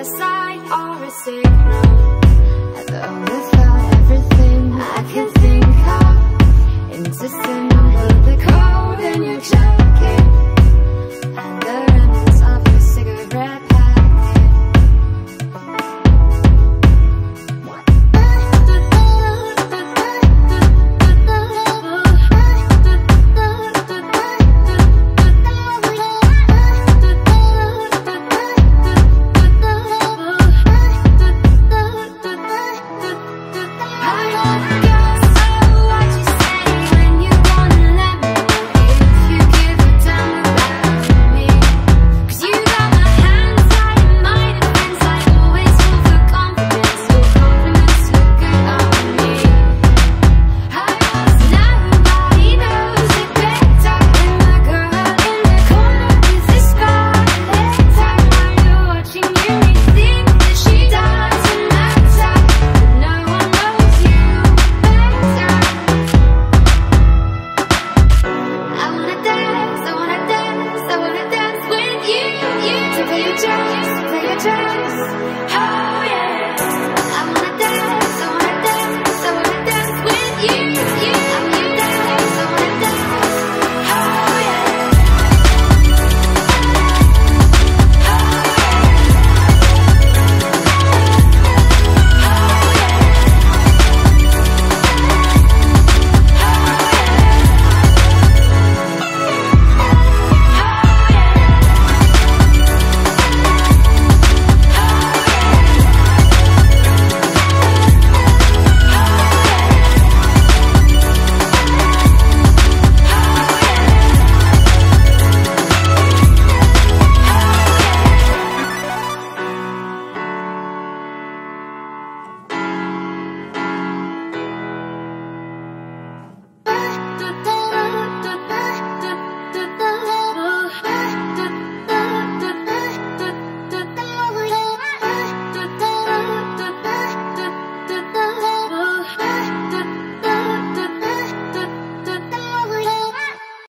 a sign or a. signal you, you.